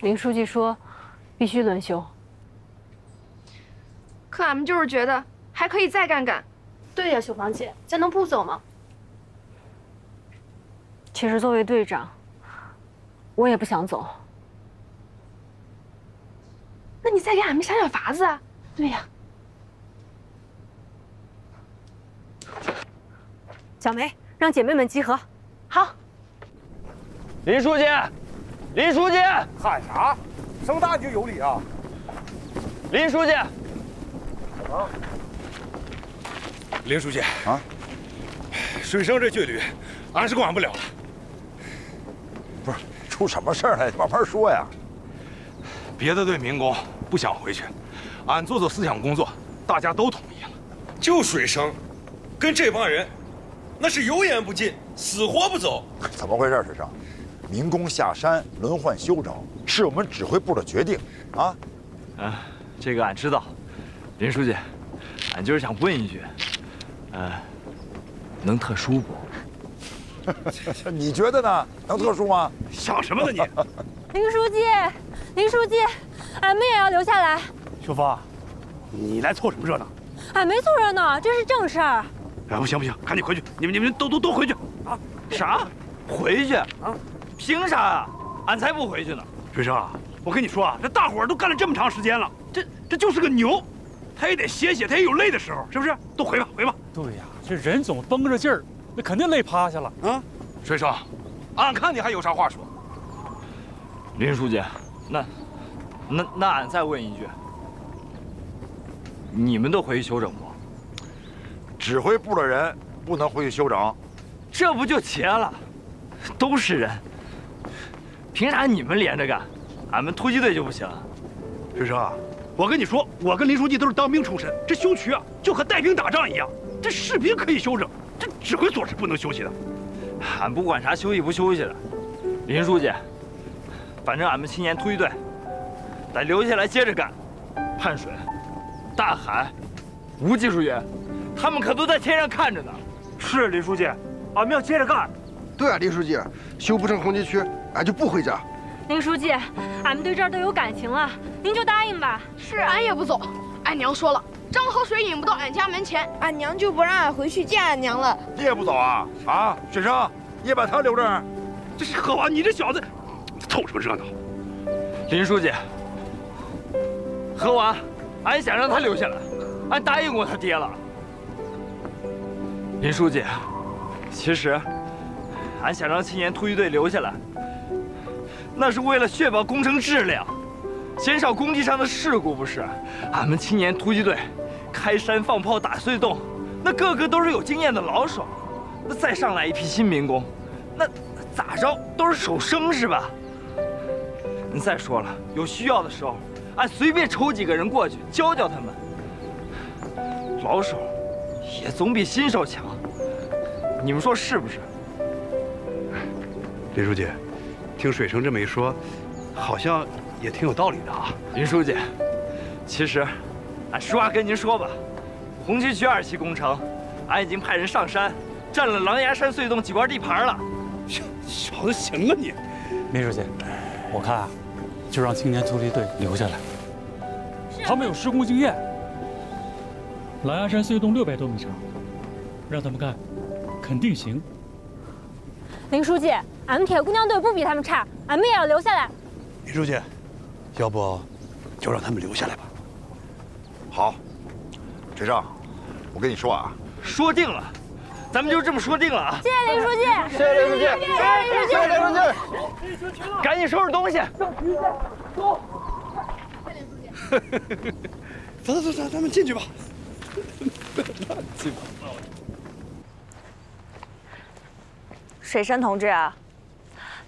林书记说，必须轮休。可俺们就是觉得还可以再干干。对呀，秀芳姐，咱能不走吗？其实作为队长，我也不想走。那你再给俺们想想法子啊！对呀。小梅，让姐妹们集合。好。林书记，林书记，喊啥？声大你就有理啊！林书记，啊，林书记啊，水生这纪律，俺是管不了了。不是出什么事儿了？慢慢说呀。别的队民工不想回去，俺做做思想工作，大家都同意了。就水生，跟这帮人，那是油盐不进，死活不走。怎么回事，水生？民工下山轮换休整是我们指挥部的决定，啊，啊，这个俺知道。林书记，俺就是想问一句，呃，能特殊不？你觉得呢？能特殊吗？想什么呢你？林书记，林书记，俺们也要留下来。秀芳，你来凑什么热闹？俺没凑热闹，这是正事儿。哎，不行不行，赶紧回去！你们你们都都都回去！啊？啥？回去？啊？凭啥啊？俺才不回去呢！水生，我跟你说啊，这大伙儿都干了这么长时间了，这这就是个牛，他也得歇歇，他也有累的时候，是不是？都回吧，回吧。对呀，这人总绷着劲儿，那肯定累趴下了啊！水生，俺看你还有啥话说。林书记，那那那俺再问一句，你们都回去休整不？指挥部的人不能回去休整，这不就结了？都是人。凭啥你们连着干，俺们突击队就不行？水生，我跟你说，我跟林书记都是当兵出身，这休区啊，就和带兵打仗一样。这士兵可以休整，这指挥所是不能休息的。俺不管啥休息不休息的，林书记，反正俺们青年突击队得留下来接着干。汉水、大海、无技术员，他们可都在天上看着呢。是林书记，俺们要接着干。对啊，林书记，修不成红旗区，俺就不回家。林书记，俺们对这儿都有感情了，您就答应吧。是，俺也不走。俺娘说了，张河水引不到俺家门前，俺娘就不让俺回去见俺娘了。你也不走啊？啊，雪生，你也把他留这儿？这是何娃，你这小子凑什么热闹？林书记，何娃，俺想让他留下来，俺答应过他爹了。林书记，其实。俺想让青年突击队留下来，那是为了确保工程质量，减少工地上的事故，不是？俺们青年突击队开山放炮打隧洞，那个个都是有经验的老手，那再上来一批新民工，那咋着都是手生是吧？你再说了，有需要的时候，俺随便抽几个人过去教教他们。老手也总比新手强，你们说是不是？李书记，听水生这么一说，好像也挺有道理的啊。林书记，其实，俺实话跟您说吧，红旗渠二期工程，俺已经派人上山，占了狼牙山隧洞几块地盘了。小小子行啊你！林书记，我看啊，就让青年突击队留下来，他们有施工经验。狼牙山隧洞六百多米长，让他们干，肯定行。林书记。俺们铁姑娘队不比他们差，俺们也要留下来。林书记，要不就让他们留下来吧。好，水生，我跟你说啊，说定了，咱们就这么说定了啊！谢谢林书记，谢谢林书记，谢谢林书记，赶紧收拾东西，走。走走走走，咱们进去吧。进吧。水生同志。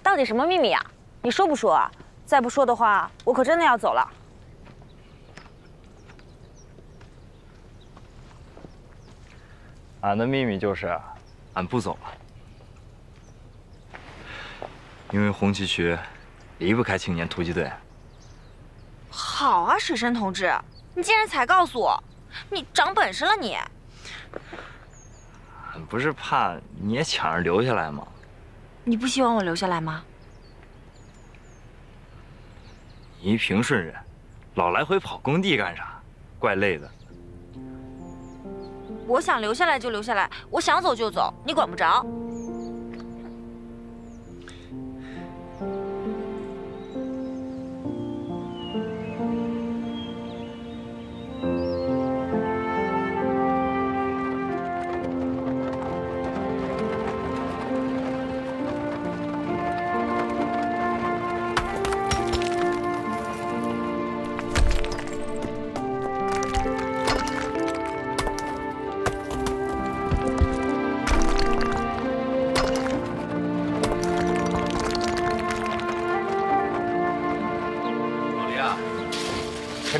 到底什么秘密啊？你说不说啊？再不说的话，我可真的要走了。俺的秘密就是，俺不走了，因为红旗渠离不开青年突击队。好啊，水生同志，你竟然才告诉我，你长本事了你！俺不是怕你也抢着留下来吗？你不希望我留下来吗？你一平顺人，老来回跑工地干啥？怪累的。我想留下来就留下来，我想走就走，你管不着。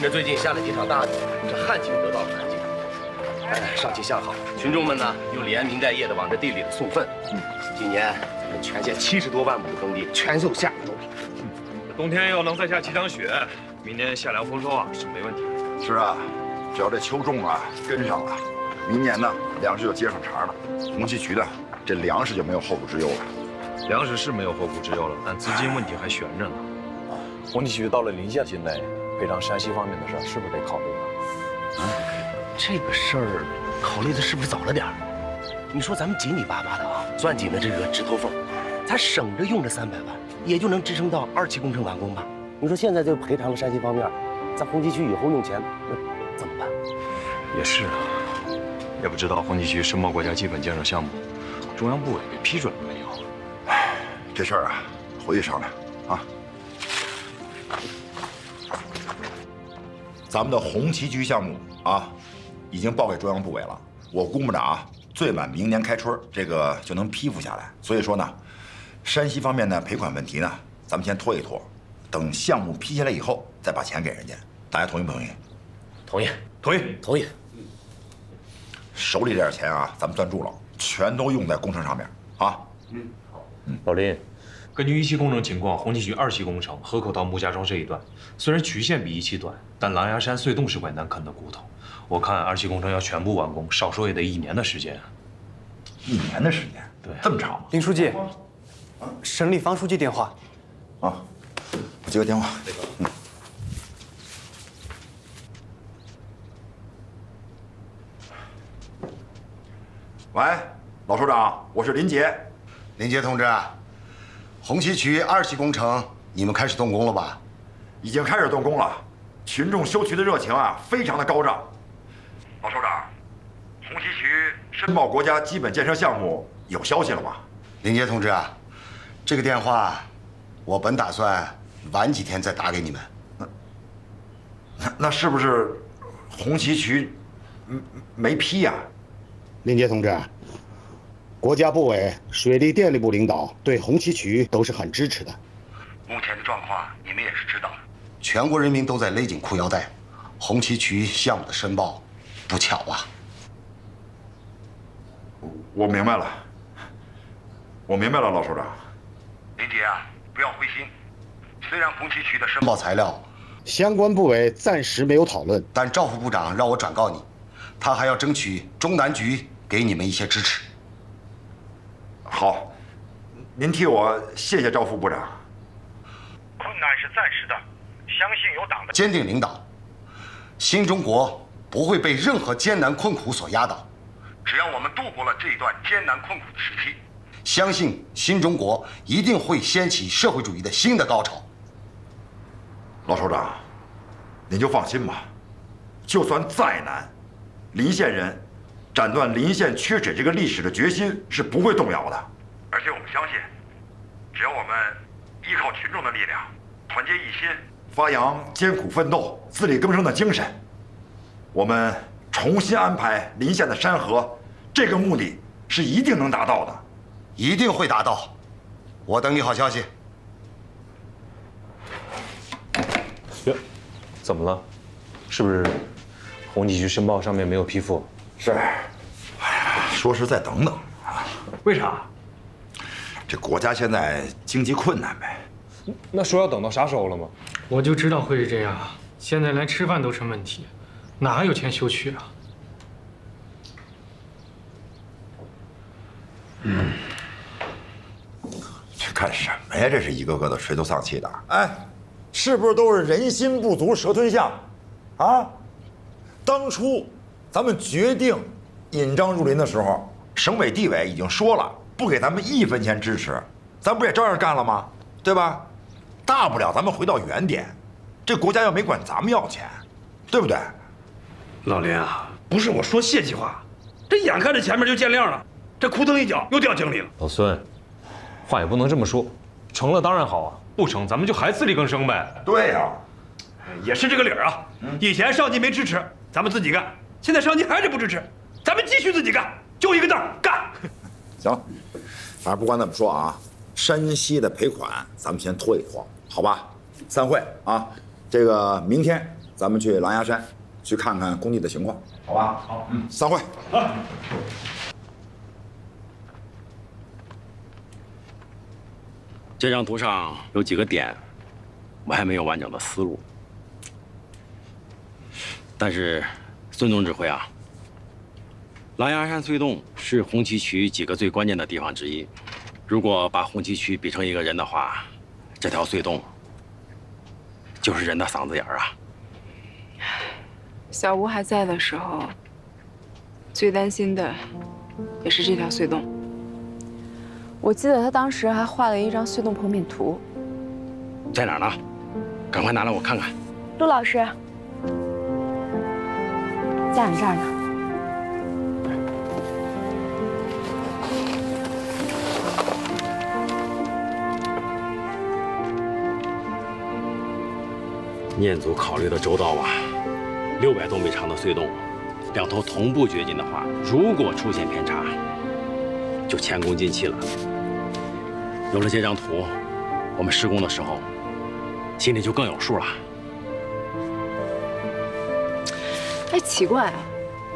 趁着最近下了几场大雨，这旱情得到了缓解。哎，上气下好，群众们呢又连名带夜的往这地里头送粪。今年咱们全县七十多万亩的耕地全都下雨了。冬天要能再下几场雪，明年夏粮丰收啊是没问题。是啊，只要这秋种啊跟上了，明年呢粮食就接上茬了。红旗渠的这粮食就没有后顾之忧了。粮食是没有后顾之忧了，但资金问题还悬着呢。红旗渠到了临县境内，赔偿山西方面的事儿是不是得考虑呢？这个事儿考虑的是不是早了点儿？你说咱们紧紧巴巴的啊，攥紧了这个指头缝，咱省着用这三百万，也就能支撑到二期工程完工吧？你说现在就赔偿了山西方面，咱红旗渠以后用钱，那怎么办？也是啊，也不知道红旗渠申报国家基本建设项目，中央部委给批准了没有？哎这事儿啊，回去商量啊。咱们的红旗渠项目啊，已经报给中央部委了。我估摸着啊，最晚明年开春，这个就能批复下来。所以说呢，山西方面的赔款问题呢，咱们先拖一拖，等项目批下来以后再把钱给人家。大家同意不同意？同意，同意，同意。手里这点钱啊，咱们攥住了，全都用在工程上面啊。嗯，好。嗯老林，根据一期工程情况，红旗渠二期工程河口到穆家庄这一段，虽然渠线比一期短，但狼牙山隧洞是块难啃的骨头。我看二期工程要全部完工，少说也得一年的时间。一年的时间，对，这么长吗？林书记，省里方书记电话。啊，我接个电话。嗯。喂，老首长，我是林杰。林杰同志，红旗渠二期工程你们开始动工了吧？已经开始动工了，群众修渠的热情啊，非常的高涨。老首长，红旗渠申报国家基本建设项目有消息了吗？林杰同志啊，这个电话我本打算晚几天再打给你们。那那是不是红旗渠没没批呀、林杰同志，国家部委、水利电力部领导对红旗渠都是很支持的。目前的状况你们也是知道的，全国人民都在勒紧裤腰带，红旗渠项目的申报不巧啊。我明白了，我明白了，老首长。林杰啊，不要灰心。虽然红旗渠的申报材料，相关部委暂时没有讨论，但赵副部长让我转告你，他还要争取中南局给你们一些支持。好，您替我谢谢赵副部长。困难是暂时的，相信有党的坚定领导，新中国不会被任何艰难困苦所压倒。只要我们度过了这一段艰难困苦的时期，相信新中国一定会掀起社会主义的新的高潮。老首长，您就放心吧，就算再难，临县人斩断临县缺水这个历史的决心是不会动摇的。而且我们相信，只要我们依靠群众的力量，团结一心，发扬艰苦奋斗、自力更生的精神，我们重新安排临县的山河，这个目的是一定能达到的，一定会达到。我等你好消息。哟，怎么了？是不是红旗渠申报上面没有批复？是。哎呀，说是再等等啊。为啥？这国家现在经济困难呗。那说要等到啥时候了吗？我就知道会是这样，现在连吃饭都成问题，哪还有钱修渠啊？嗯，这干什么呀？这是一个个的垂头丧气的。哎，是不是都是人心不足蛇吞象？啊！当初咱们决定引张入林的时候，省委地委已经说了，不给咱们一分钱支持，咱不也照样干了吗？对吧？大不了咱们回到原点，这国家又没管咱们要钱，对不对？老林啊，不是我说泄气话，这眼看着前面就见亮了，这扑腾一脚又掉井里了。老孙，话也不能这么说，成了当然好啊，不成咱们就还自力更生呗。对呀，也是这个理儿啊。以前上级没支持，咱们自己干；现在上级还是不支持，咱们继续自己干，就一个字儿干。行，反正不管怎么说啊，山西的赔款咱们先拖一拖。好吧，散会啊！这个明天咱们去狼牙山，去看看工地的情况，好吧？好，嗯，散会。好。这张图上有几个点，我还没有完整的思路。但是，孙总指挥啊，狼牙山隧洞是红旗渠几个最关键的地方之一。如果把红旗渠比成一个人的话，这条隧洞就是人的嗓子眼儿啊！小吴还在的时候，最担心的也是这条隧洞。我记得他当时还画了一张隧洞剖面图，在哪儿呢？赶快拿来我看看。陆老师，在你这儿呢。念祖考虑的周到啊，六百多米长的隧洞，两头同步掘进的话，如果出现偏差，就前功尽弃了。有了这张图，我们施工的时候心里就更有数了。哎，奇怪啊，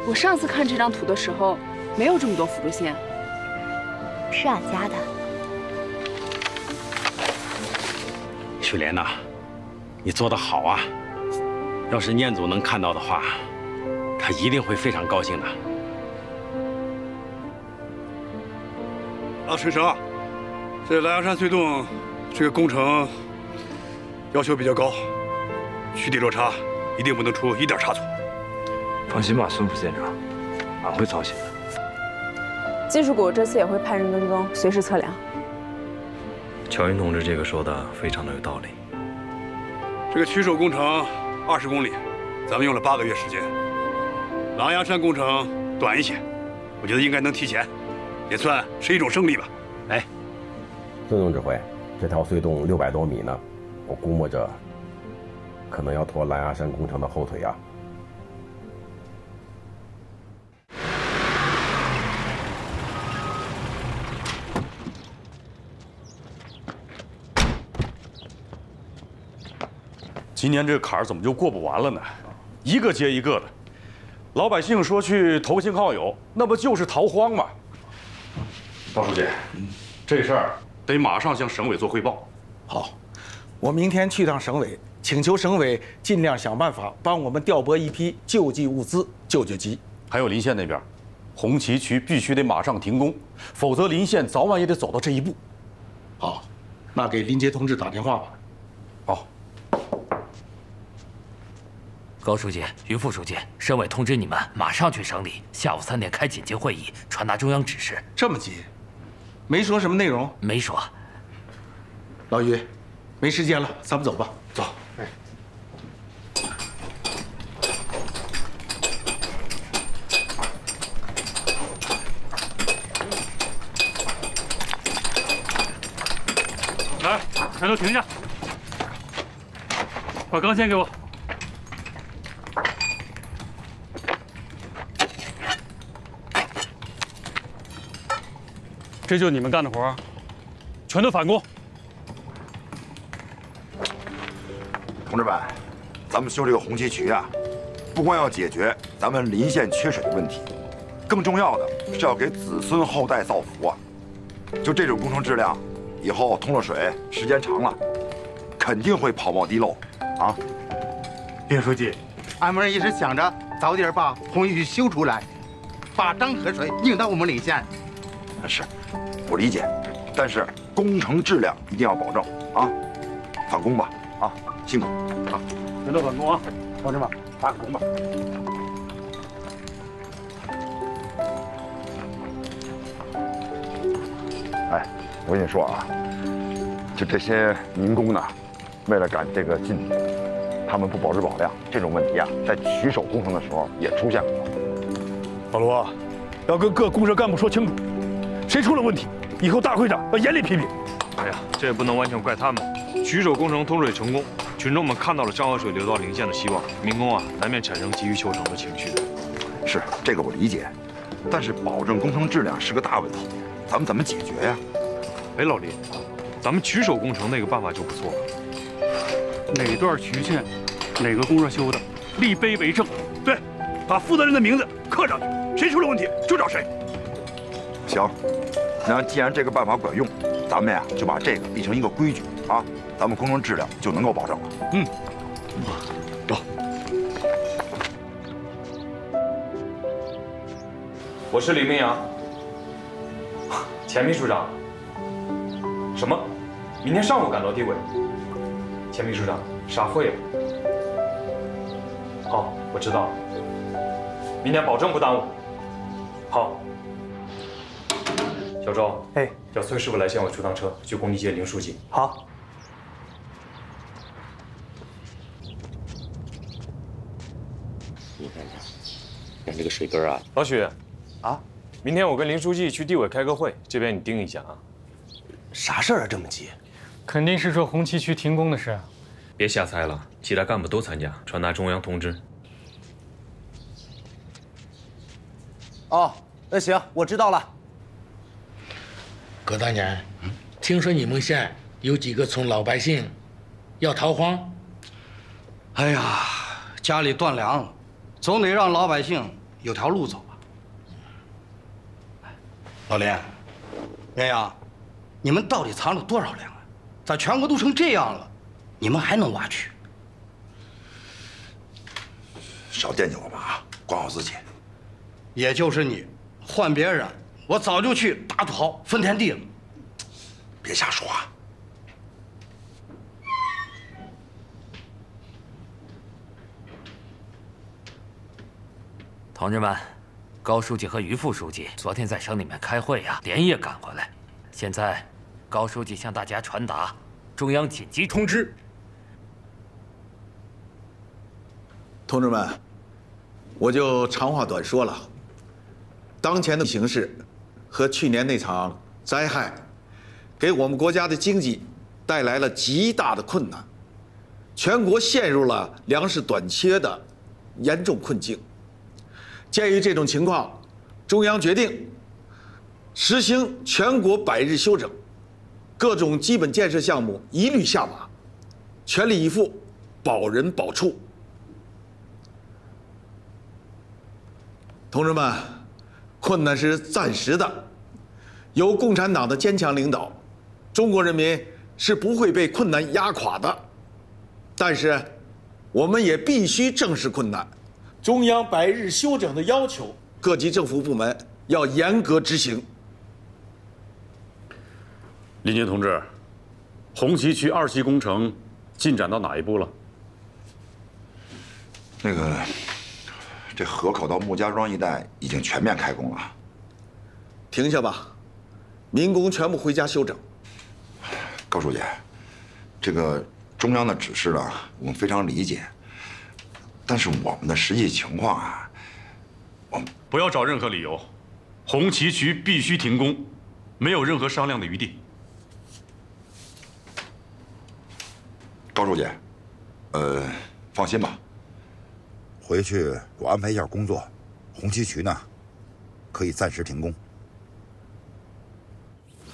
我上次看这张图的时候，没有这么多辅助线。是俺家的。雪莲呐。你做得好啊！要是念祖能看到的话，他一定会非常高兴的。啊，陈生，这狼牙山隧洞这个工程要求比较高，取底落差一定不能出一点差错。放心吧，孙副县长，俺会操心的。技术股这次也会派人跟踪，随时测量。乔云同志这个说的非常的有道理。这个取手工程二十公里，咱们用了八个月时间。狼牙山工程短一些，我觉得应该能提前，也算是一种胜利吧。哎，孙总指挥，这条隧洞六百多米呢，我估摸着可能要拖狼牙山工程的后腿啊。今年这个坎儿怎么就过不完了呢？一个接一个的，老百姓说去投亲靠友，那不就是逃荒吗？包书记，这事儿得马上向省委做汇报。好，我明天去趟省委，请求省委尽量想办法帮我们调拨一批救济物资，救救急。还有临县那边，红旗渠必须得马上停工，否则临县早晚也得走到这一步。好，那给林杰同志打电话吧。好。高书记、于副书记，省委通知你们马上去省里，下午三点开紧急会议，传达中央指示。这么急？没说什么内容？没说。老于，没时间了，咱们走吧。走。哎。来，全都停下，把钢钎给我。这就你们干的活全都返工。同志们，咱们修这个红旗渠啊，不光要解决咱们临县缺水的问题，更重要的是要给子孙后代造福啊！就这种工程质量，以后通了水，时间长了，肯定会跑冒滴漏啊！丁书记，俺们一直想着早点把红旗渠修出来，把漳河水引到我们临县。是。我理解，但是工程质量一定要保证啊！返工吧，啊！辛苦。啊，全都返工啊！同志们，打个工吧。哎，我跟你说啊，就这些民工呢，为了赶这个进度，他们不保质保量，这种问题啊，在取手工程的时候也出现过。老罗，要跟各公社干部说清楚，谁出了问题，以后大会上要严厉批评。哎呀，这也不能完全怪他们。取手工程通水成功，群众们看到了漳河水流到临县的希望，民工啊难免产生急于求成的情绪。是这个我理解，但是保证工程质量是个大问题，咱们怎么解决呀？哎，老林，咱们取手工程那个办法就不错了。哪段渠线，哪个工社修的，立碑为证。对，把负责人的名字刻上去，谁出了问题就找谁。行，那既然这个办法管用，咱们呀就把这个立成一个规矩啊，咱们工程质量就能够保证了。嗯，走。我是李明阳，钱秘书长。什么？明天上午赶到地委？钱秘书长，啥会啊？好，我知道了。明天保证不耽误。好。小周，哎，叫崔师傅来县委出趟车，去工地接林书记。好。你看看，看这个水根啊。老许，啊，明天我跟林书记去地委开个会，这边你盯一下啊。啥事儿啊？这么急？肯定是说红旗渠停工的事。别瞎猜了，其他干部都参加，传达中央通知。哦，那行，我知道了。葛大年，听说你们县有几个村老百姓要逃荒？哎呀，家里断粮，总得让老百姓有条路走吧。老林，绵阳，你们到底藏了多少粮啊？咋全国都成这样了，你们还能挖去？少惦记我们啊，管好自己。也就是你，换别人，我早就去打土豪分田地了。别瞎说啊！同志们，高书记和于副书记昨天在省里面开会呀，连夜赶回来。现在，高书记向大家传达中央紧急通知。同志们，我就长话短说了。当前的形势和去年那场灾害，给我们国家的经济带来了极大的困难，全国陷入了粮食短缺的严重困境。鉴于这种情况，中央决定实行全国百日休整，各种基本建设项目一律下马，全力以赴保人保畜。同志们，困难是暂时的，有共产党的坚强领导，中国人民是不会被困难压垮的。但是，我们也必须正视困难。中央百日休整的要求，各级政府部门要严格执行。林军同志，红旗渠二期工程进展到哪一步了？那个，这河口到穆家庄一带已经全面开工了。停下吧，民工全部回家休整。高书记，这个中央的指示呢，我们非常理解。但是我们的实际情况啊，我们不要找任何理由，红旗渠必须停工，没有任何商量的余地。高书记，呃，放心吧，回去我安排一下工作，红旗渠呢可以暂时停工。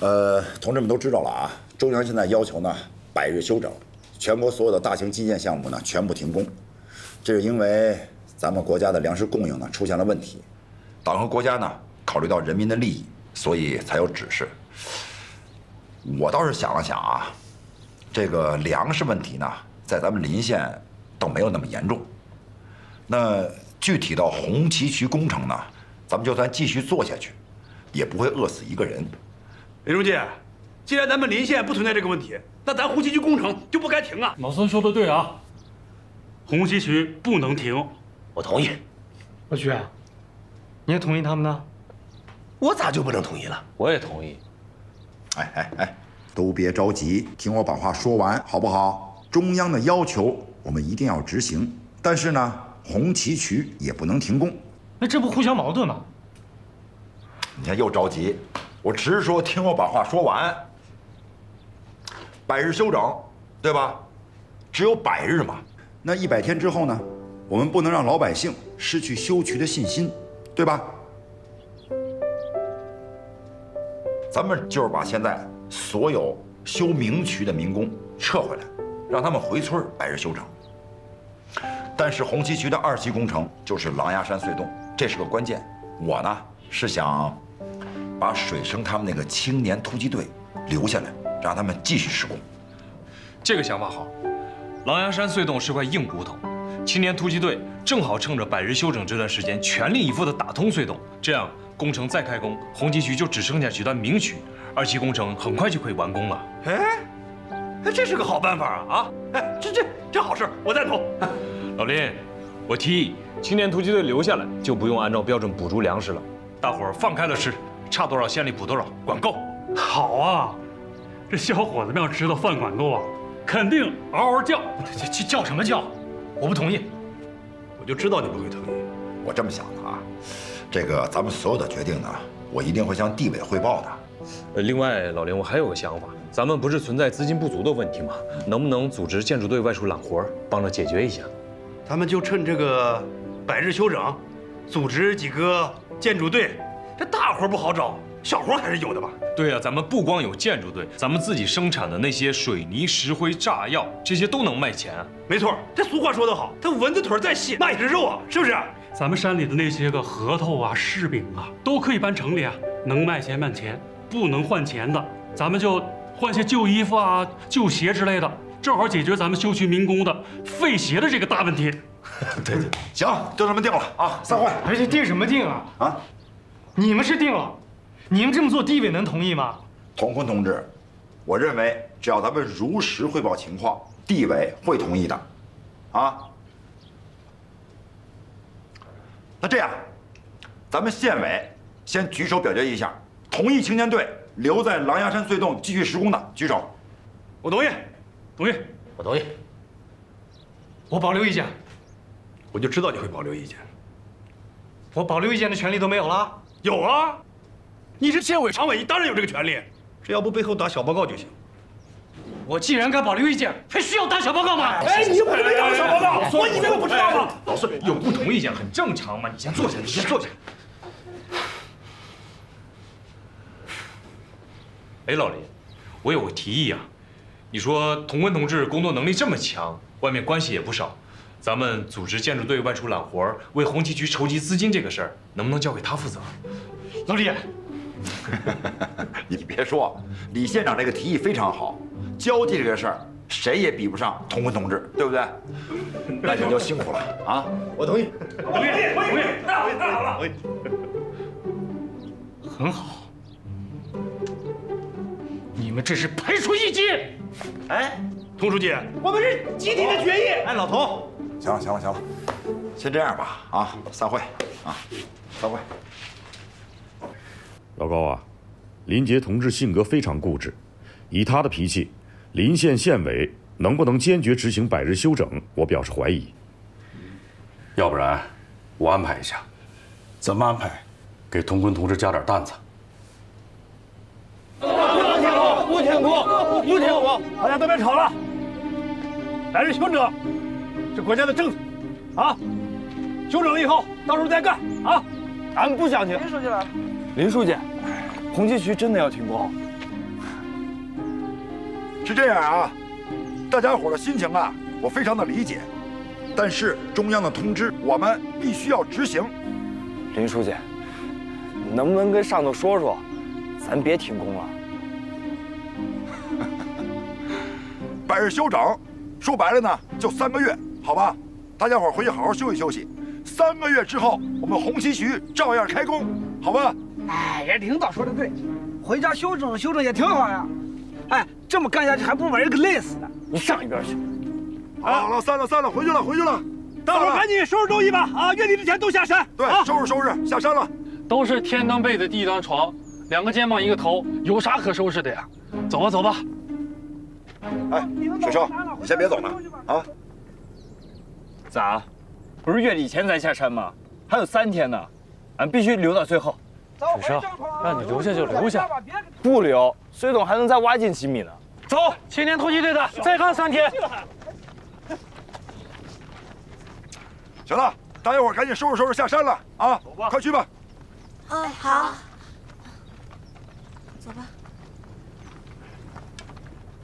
呃，同志们都知道了啊，中央现在要求呢百日休整，全国所有的大型基建项目呢全部停工。这是因为咱们国家的粮食供应呢出现了问题，党和国家呢考虑到人民的利益，所以才有指示。我倒是想了想啊，这个粮食问题呢，在咱们临县倒没有那么严重。那具体到红旗渠工程呢，咱们就算继续做下去，也不会饿死一个人。李书记，既然咱们临县不存在这个问题，那咱红旗渠工程就不该停啊！老孙说的对啊，红旗渠不能停。我同意。老徐，你也同意他们呢？我咋就不能同意了？我也同意。哎哎哎，都别着急，听我把话说完，好不好？中央的要求我们一定要执行，但是呢，红旗渠也不能停工。那这不互相矛盾吗？你看又着急，我直说听我把话说完。百日休整，对吧？只有百日嘛，那一百天之后呢？我们不能让老百姓失去修渠的信心，对吧？咱们就是把现在所有修明渠的民工撤回来，让他们回村百日休整。但是红旗渠的二期工程就是狼牙山隧洞，这是个关键。我呢是想把水生他们那个青年突击队留下来，让他们继续施工。这个想法好，狼牙山隧洞是块硬骨头。青年突击队正好趁着百日休整这段时间，全力以赴地打通隧洞，这样工程再开工，红旗渠就只剩下几段明渠，二期工程很快就可以完工了。哎，哎，这是个好办法啊！啊，哎，这这这好事，我赞同。老林，我提议青年突击队留下来，就不用按照标准补足粮食了，大伙儿放开了吃，差多少县里补多少，管够。好啊，这小伙子们要知道饭管够啊，肯定嗷嗷叫。叫叫什么叫？我不同意，我就知道你不会同意。我这么想的啊，这个咱们所有的决定呢，我一定会向地委汇报的。呃，另外，老林，我还有个想法，咱们不是存在资金不足的问题吗？能不能组织建筑队外出揽活，帮着解决一下？咱们就趁这个百日休整，组织几个建筑队。这大活不好找，小活还是有的吧？对呀，咱们不光有建筑队，咱们自己生产的那些水泥、石灰、炸药，这些都能卖钱。没错，这俗话说得好，它蚊子腿再细，那也是肉啊，是不是？咱们山里的那些个核桃啊、柿饼啊，都可以搬城里啊，能卖钱卖钱，不能换钱的，咱们就换些旧衣服啊、旧鞋之类的，正好解决咱们修渠民工的废鞋的这个大问题。对对，行，就这么定了啊，散会。而且定什么定啊？啊，你们是定了。你们这么做，地委能同意吗？童坤同志，我认为只要咱们如实汇报情况，地委会同意的，啊。那这样，咱们县委先举手表决一下，同意青年队留在狼牙山隧洞继续施工的举手。我同意，同意，我同意。我保留意见。我就知道你会保留意见。我保留意见的权利都没有了？有啊。你是县委常委，你当然有这个权利，只要不背后打小报告就行。我既然敢保留意见，还需要打小报告吗？哎，你又不是没打小报告，我以为我不知道吗？老孙有不同意见很正常嘛，你先坐下，你先坐下。哎，老林，我有个提议啊，你说童坤同志工作能力这么强，外面关系也不少，咱们组织建筑队外出揽活，为红旗渠筹集资金这个事儿，能不能交给他负责？老李。你别说，李县长这个提议非常好。交际这个事儿，谁也比不上童坤同志，对不对？那你就辛苦了啊！我同意，同意，同意，太好了，太好了！很好，你们这是排除异己。哎，童书记，我们是集体的决议。哎，老童，行了，行了，行了，先这样吧，啊，散会，啊，散会。老高啊，林杰同志性格非常固执，以他的脾气，临县县委能不能坚决执行百日休整，我表示怀疑。要不然，我安排一下。怎么安排？给童坤同志加点担子。不听话，不听话，不听话！大家都别吵了。来日休整是国家的政策，啊，休整了以后，到时候再干啊。俺们不想停。林书记来了。林书记，红旗渠真的要停工？是这样啊，大家伙的心情啊，我非常的理解，但是中央的通知我们必须要执行。林书记，能不能跟上头说说，咱别停工了？百日休整，说白了呢，就三个月，好吧？大家伙回去好好休息休息，三个月之后，我们红旗渠照样开工，好吧？哎，人领导说的对，回家休整休整也挺好呀。哎，这么干下去，还不如把人给累死呢。你上一边去。好了，散了，散了，回去了，回去了。大伙赶紧收拾东西吧！啊，月底之前都下山。对，收拾收拾，下山了。都是天当被子，地当床，两个肩膀一个头，有啥可收拾的呀？走吧，走吧。哎，水生，你先别走呢，啊？咋？不是月底前才下山吗？还有三天呢，俺必须留到最后。水生，让你留下就留下，不留，水洞还能再挖进几米呢。走，青年突击队的，再干三天。行了，大家伙赶紧收拾收拾下山了啊！走吧，快去吧。哎，好。走吧。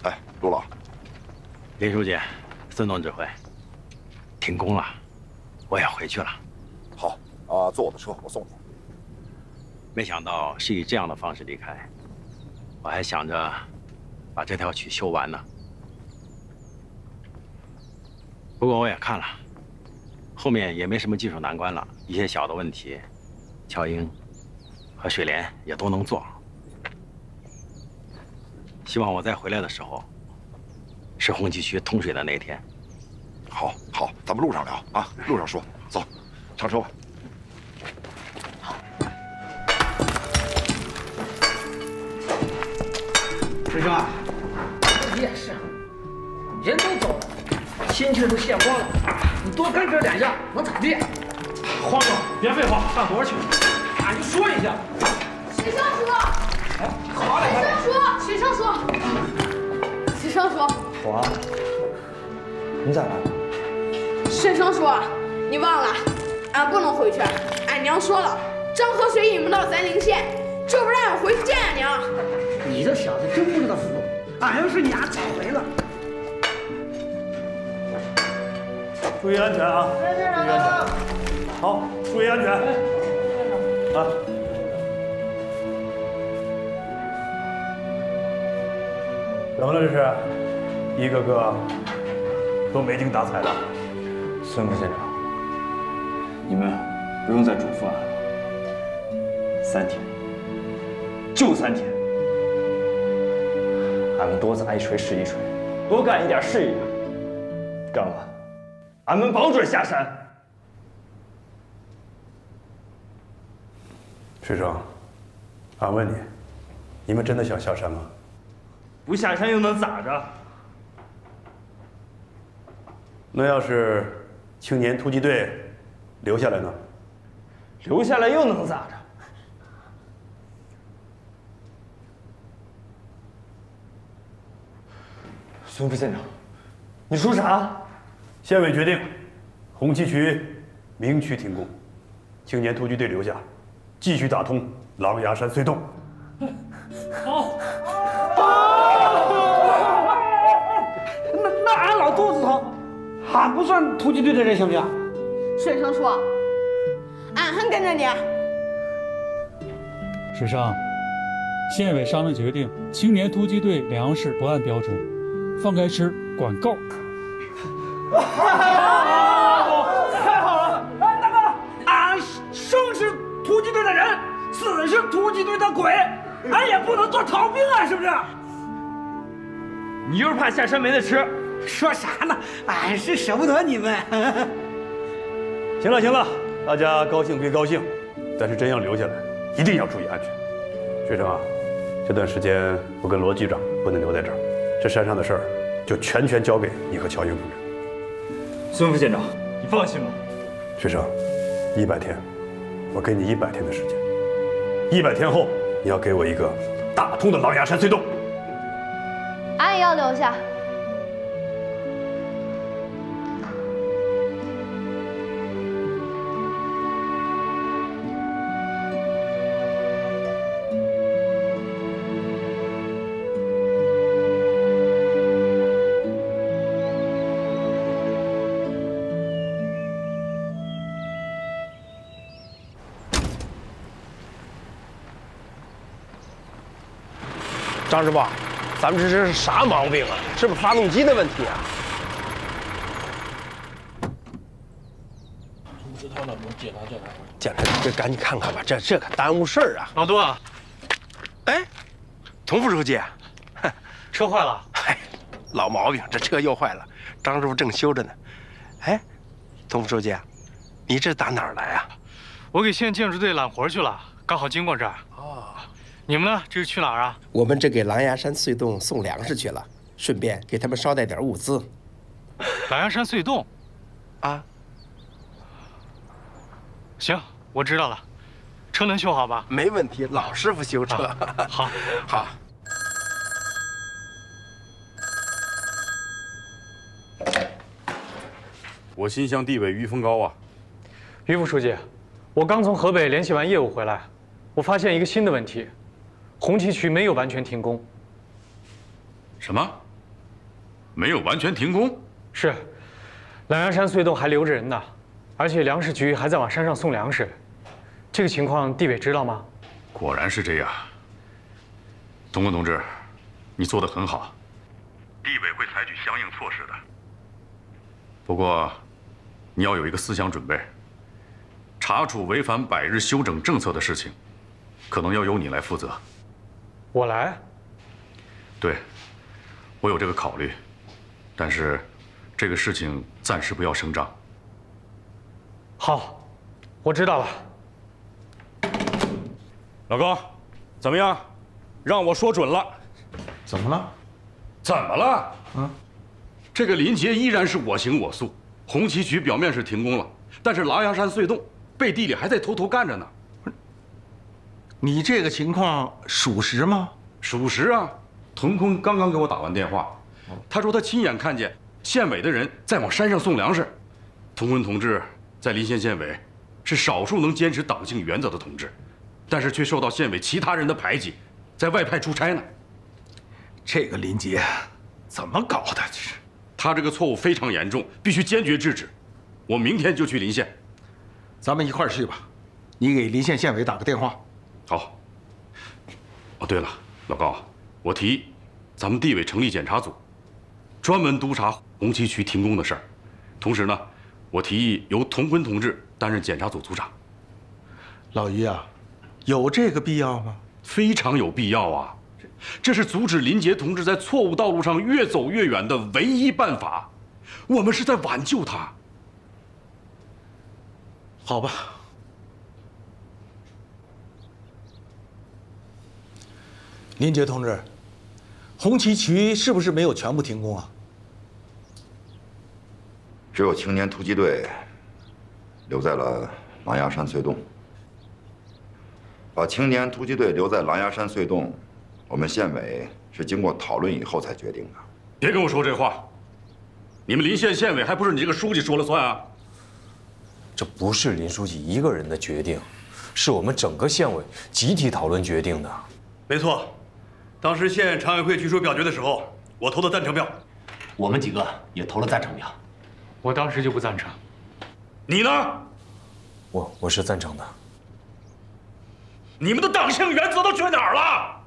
哎，陆老，林书记，孙总指挥，停工了，我也回去了。好啊，坐我的车，我送你。没想到是以这样的方式离开，我还想着把这条渠修完呢。不过我也看了，后面也没什么技术难关了，一些小的问题，乔英和水莲也都能做。希望我再回来的时候，是红旗渠通水的那一天。好，好，咱们路上聊啊，路上说。走，上车吧。师兄啊，你也是，人都走了，心情都泄光了，你多干这两下能咋地？黄总，别废话，干活去。俺就说一下。水生叔，好嘞。水生叔，水生叔，水生叔。我，你咋来了？水生叔，你忘了，俺不能回去，俺娘说了，张河水引不到咱临县，就不让俺回去见俺娘。你这小子真不知道福。俺要是你，俺早回了。注意安全啊！注意安全。好，注意安全。啊。怎么了？这是，一个个都没精打采的。孙副县长，你们不用再嘱咐俺了。三天，就三天。俺们多砸一锤是一锤，多干一点是一点。干完，俺们保准下山。水生，俺问你，你们真的想下山吗？不下山又能咋着？那要是青年突击队留下来呢？留下来又能咋着？孙副县长，你说啥？县委决定，红旗渠明渠停工，青年突击队留下，继续打通狼牙山隧洞。好。俺不算突击队的人，行不行？水生叔，俺还跟着你。水生，县委商量决定，青年突击队粮食不按标准，放开吃，管够。太好了，太好了！哎，大哥，俺生是突击队的人，死是突击队的鬼，俺也不能做逃兵啊，是不是？你就是怕下山没得吃。说啥呢？俺是舍不得你们。行了行了，大家高兴归高兴，但是真要留下来，一定要注意安全。学生啊，这段时间我跟罗局长不能留在这儿，这山上的事儿就全权交给你和乔英同志。孙副县长，你放心吧。学生，一百天，我给你一百天的时间，一百天后你要给我一个打通的狼牙山隧洞。俺也要留下。张师傅，咱们这是啥毛病啊？是不是发动机的问题啊？知道了，我检查检查。检查，这赶紧看看吧，这这可耽误事儿啊！老杜，哎，童副书记，车坏了。嗨，老毛病，这车又坏了。张师傅正修着呢。哎，童副书记，你这打哪儿来啊？我给县建筑队揽活去了，刚好经过这儿。哦，你们呢？这是去哪儿啊？我们这给狼牙山隧洞送粮食去了，顺便给他们捎带点物资。狼牙山隧洞，啊？行，我知道了。车能修好吧？没问题，老师傅修车。好，好。我心向地委于峰高啊，于副书记，我刚从河北联系完业务回来，我发现一个新的问题，红旗渠没有完全停工。什么？没有完全停工？是，狼牙山隧洞还留着人呢，而且粮食局还在往山上送粮食，这个情况地委知道吗？果然是这样，童坤同志，你做得很好，地委会采取相应措施的。不过。你要有一个思想准备，查处违反百日休整政策的事情，可能要由你来负责。我来？对，我有这个考虑，但是这个事情暂时不要声张。好，我知道了。老高，怎么样？让我说准了。怎么了？怎么了？嗯，这个林杰依然是我行我素。红旗渠表面是停工了，但是狼牙山隧洞背地里还在偷偷干着呢。你这个情况属实吗？属实啊！童坤刚刚给我打完电话，他说他亲眼看见县委的人在往山上送粮食。童坤同志在临县县委是少数能坚持党性原则的同志，但是却受到县委其他人的排挤，在外派出差呢。这个林杰怎么搞的？这是。他这个错误非常严重，必须坚决制止。我明天就去临县，咱们一块儿去吧。你给临县县委打个电话。好。哦，对了，老高，我提议，咱们地委成立检查组，专门督查红旗渠停工的事儿。同时呢，我提议由童坤同志担任检查组组长。老于啊，有这个必要吗？非常有必要啊。这是阻止林杰同志在错误道路上越走越远的唯一办法，我们是在挽救他。好吧，林杰同志，红旗渠是不是没有全部停工啊？只有青年突击队留在了狼牙山隧洞，把青年突击队留在狼牙山隧洞。我们县委是经过讨论以后才决定的。别跟我说这话，你们临县县委还不是你这个书记说了算啊？这不是林书记一个人的决定，是我们整个县委集体讨论决定的。没错，当时县常委会举手表决的时候，我投的赞成票。我们几个也投了赞成票。我当时就不赞成。你呢？我我是赞成的。你们的党性原则都去哪儿了？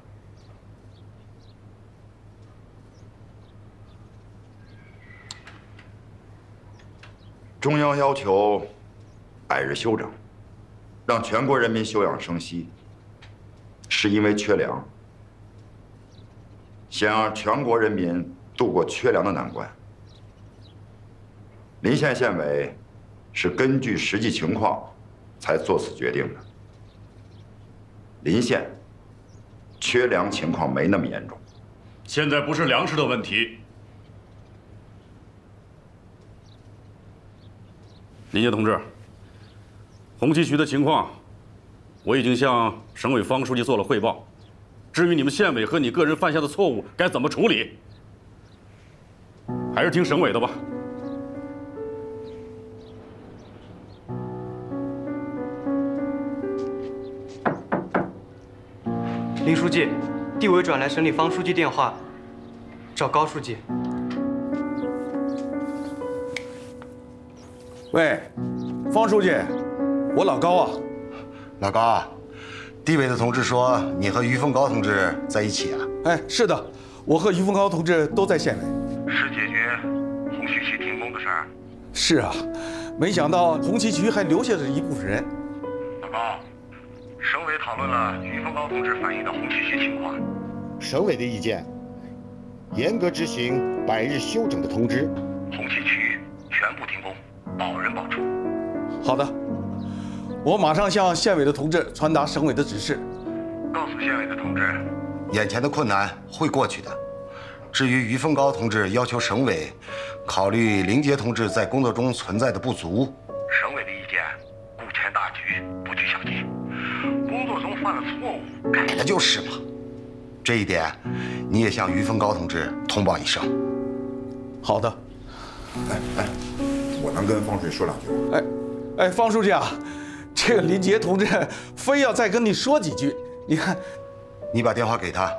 中央要求百日休整，让全国人民休养生息，是因为缺粮，想让全国人民度过缺粮的难关。临县县委是根据实际情况才做此决定的。临县缺粮情况没那么严重，现在不是粮食的问题。林杰同志，红旗渠的情况，我已经向省委方书记做了汇报。至于你们县委和你个人犯下的错误该怎么处理，还是听省委的吧。林书记，地委转来省里方书记电话，找高书记。喂，方书记，我老高啊。老高啊，地委的同志说你和于凤高同志在一起啊？哎，是的，我和于凤高同志都在县委。是解决红旗渠停工的事儿？是啊，没想到红旗渠还留下了一部分人。老高，省委讨论了于凤高同志反映的红旗渠情况，省委的意见严格执行百日休整的通知。红旗渠全部停工，保人保出。好的，我马上向县委的同志传达省委的指示。告诉县委的同志，眼前的困难会过去的。至于于凤高同志要求省委考虑林杰同志在工作中存在的不足，省委的意见顾全大局，不拘小节。工作中犯了错误，改了就是嘛。这一点，你也向于凤高同志通报一声。好的。哎哎，我能跟方书记说两句吗？哎哎，方书记啊，这个林杰同志非要再跟你说几句，你看，你把电话给他。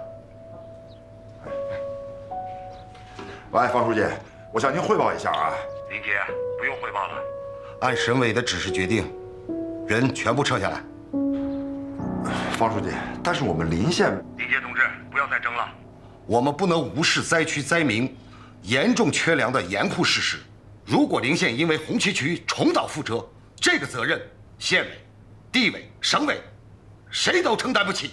喂，方书记，我向您汇报一下啊。林杰，不用汇报了。按省委的指示决定，人全部撤下来。方书记，但是我们临县……林杰同志，不要再争了。我们不能无视灾区灾民严重缺粮的严酷事实。如果临县因为红旗渠重蹈覆辙，这个责任县委、地委、省委谁都承担不起。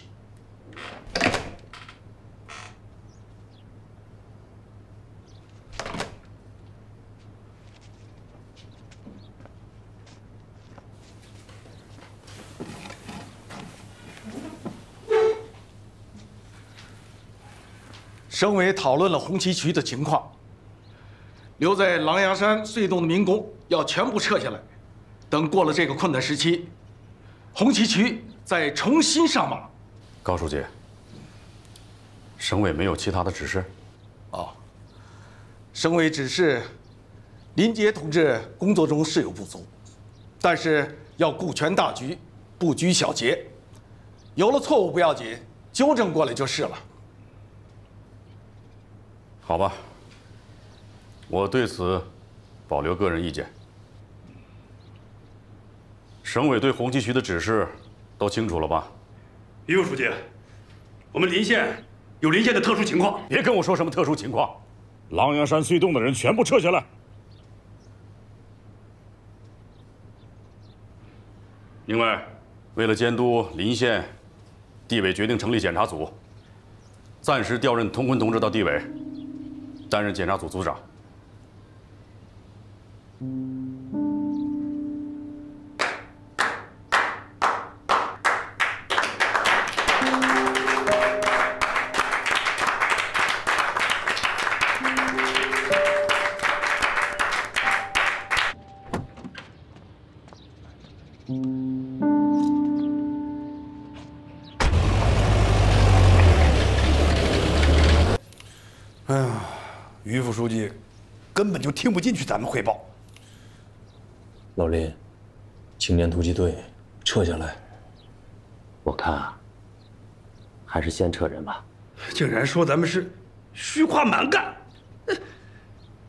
省委讨论了红旗渠的情况，留在狼牙山隧洞的民工要全部撤下来，等过了这个困难时期，红旗渠再重新上马。高书记，省委没有其他的指示？哦，省委指示，林杰同志工作中是有不足，但是要顾全大局，不拘小节，有了错误不要紧，纠正过来就是了。好吧，我对此保留个人意见。省委对红旗渠的指示都清楚了吧？于副书记，我们临县有临县的特殊情况，别跟我说什么特殊情况。狼牙山隧洞的人全部撤下来。另外，为了监督临县，地委决定成立检查组，暂时调任通坤同志到地委。担任检查组组长。根本就听不进去咱们汇报。老林，青年突击队撤下来。我看啊，还是先撤人吧。竟然说咱们是虚夸蛮干！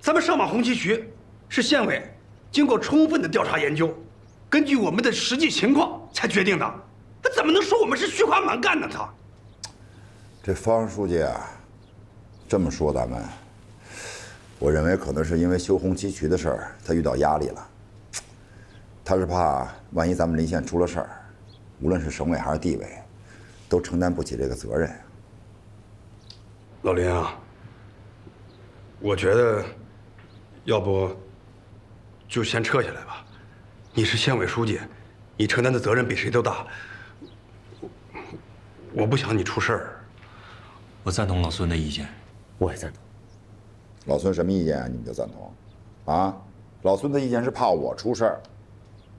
咱们上马红旗渠是县委经过充分的调查研究，根据我们的实际情况才决定的。他怎么能说我们是虚夸蛮干呢？他这方书记啊，这么说咱们，我认为可能是因为修红旗渠的事儿，他遇到压力了。他是怕万一咱们临县出了事儿，无论是省委还是地委，都承担不起这个责任。老林啊，我觉得，要不就先撤下来吧。你是县委书记，你承担的责任比谁都大。我不想你出事儿。我赞同老孙的意见，我也赞同。老孙什么意见啊？你们就赞同？啊？老孙的意见是怕我出事儿，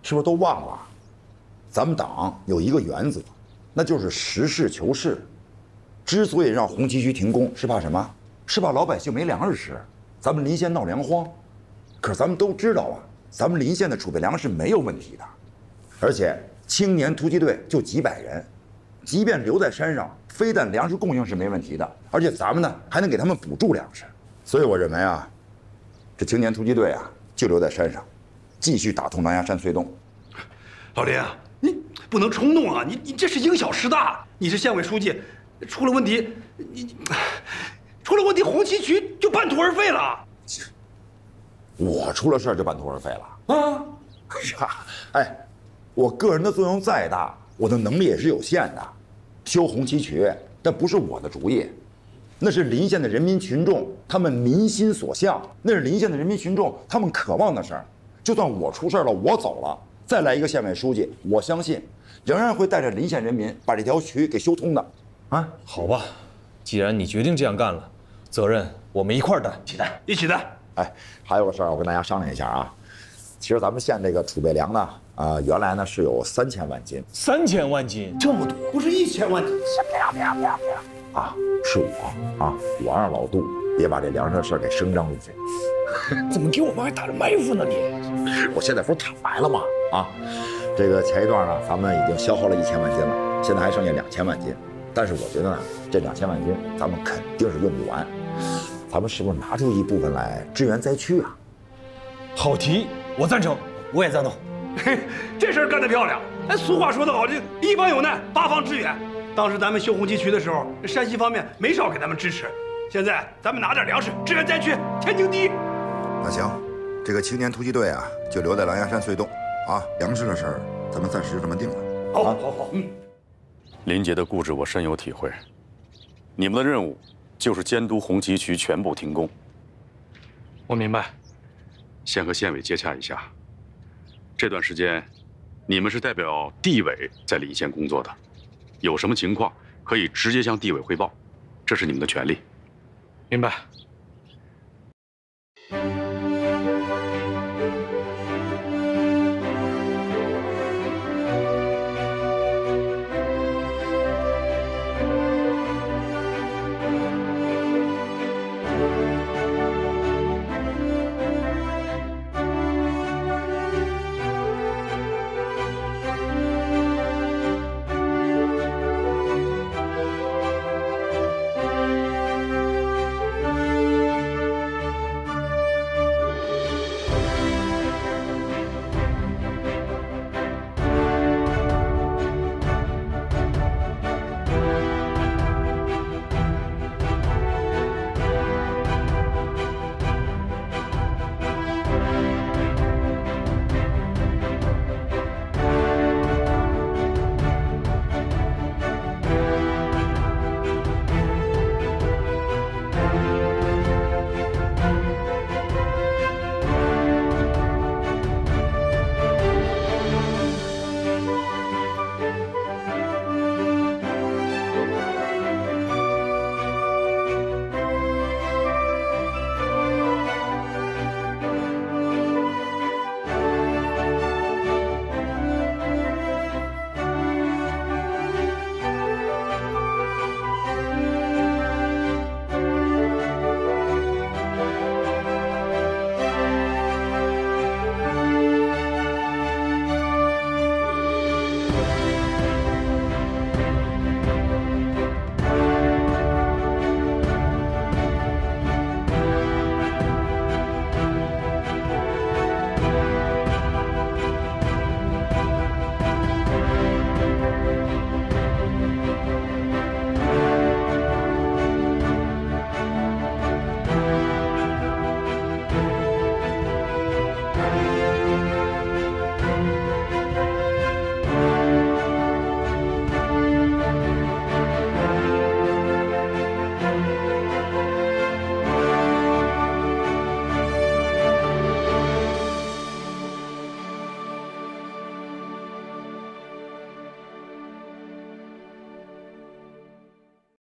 是不是都忘了？咱们党有一个原则，那就是实事求是。之所以让红旗渠停工，是怕什么？是怕老百姓没粮食吃，咱们临县闹粮荒。可是咱们都知道啊，咱们临县的储备粮食没有问题的，而且青年突击队就几百人，即便留在山上，非但粮食供应是没问题的，而且咱们呢还能给他们补助粮食。所以我认为啊，这青年突击队啊就留在山上，继续打通狼牙山隧洞。老林啊，你不能冲动啊！你你这是因小失大。你是县委书记，出了问题，你你出了问题，红旗渠就半途而废了。我出了事儿就半途而废了啊！哎呀，哎，我个人的作用再大，我的能力也是有限的。修红旗渠，那不是我的主意。那是临县的人民群众，他们民心所向，那是临县的人民群众他们渴望的事儿。就算我出事儿了，我走了，再来一个县委书记，我相信，仍然会带着临县人民把这条渠给修通的。啊，好吧，既然你决定这样干了，责任我们一块儿担，一起担，一起担。哎，还有个事儿，我跟大家商量一下啊。其实咱们县这个储备粮呢，啊，原来呢是有三千万斤，三千万斤，这么多，不是一千万斤。别别别别啊！是我啊，我让老杜也把这粮食的事儿给声张出去。怎么给我们还打着埋伏呢？你，我现在不是坦白了吗？啊，这个前一段呢，咱们已经消耗了一千万斤了，现在还剩下两千万斤。但是我觉得呢，这两千万斤咱们肯定是用不完，咱们是不是拿出一部分来支援灾区啊？好提，我赞成，我也赞同。嘿，这事儿干得漂亮！哎，俗话说得好，这一方有难，八方支援。当时咱们修红旗渠的时候，山西方面没少给咱们支持。现在咱们拿点粮食支援灾区，天经地义。那行，这个青年突击队啊，就留在狼牙山隧洞啊。粮食的事儿，咱们暂时就这么定了。好，好，好，嗯。林杰的固执我深有体会。你们的任务就是监督红旗渠全部停工。我明白。先和县委接洽一下。这段时间，你们是代表地委在临县工作的，有什么情况可以直接向地委汇报，这是你们的权利。明白。